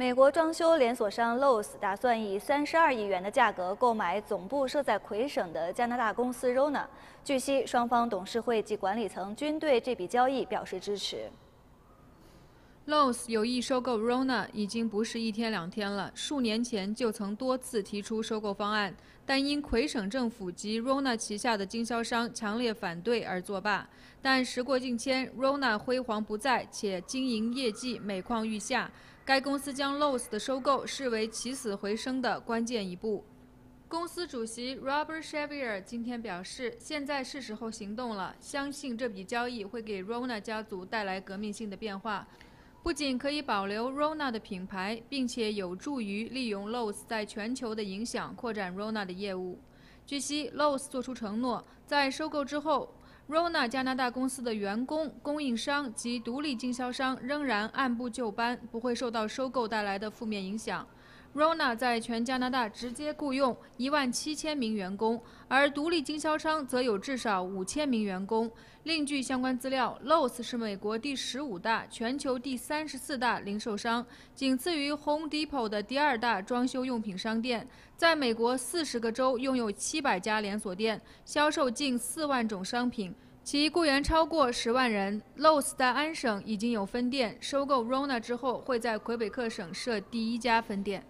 美国装修连锁商 Lowe's 打算以三十二亿元的价格购买总部设在魁省的加拿大公司 Rona。据悉，双方董事会及管理层均对这笔交易表示支持。Lowe's 有意收购 Rona 已经不是一天两天了，数年前就曾多次提出收购方案，但因魁省政府及 Rona 旗下的经销商强烈反对而作罢。但时过境迁，Rona 辉煌不再，且经营业绩每况愈下。该公司将 Lowe's 的收购视为起死回生的关键一步。公司主席 Robert s h a v i e r 今天表示，现在是时候行动了，相信这笔交易会给 Rona 家族带来革命性的变化，不仅可以保留 Rona 的品牌，并且有助于利用 Lowe's 在全球的影响，扩展 Rona 的业务。据悉，Lowe's 作出承诺，在收购之后。Rona 加拿大公司的员工、供应商及独立经销商仍然按部就班，不会受到收购带来的负面影响。Rona 在全加拿大直接雇佣一万七千名员工，而独立经销商则有至少五千名员工。另据相关资料 l o w s 是美国第十五大、全球第三十四大零售商，仅次于 Home Depot 的第二大装修用品商店。在美国四十个州拥有七百家连锁店，销售近四万种商品，其雇员超过十万人。l o w s 在安省已经有分店，收购 Rona 之后，会在魁北克省设第一家分店。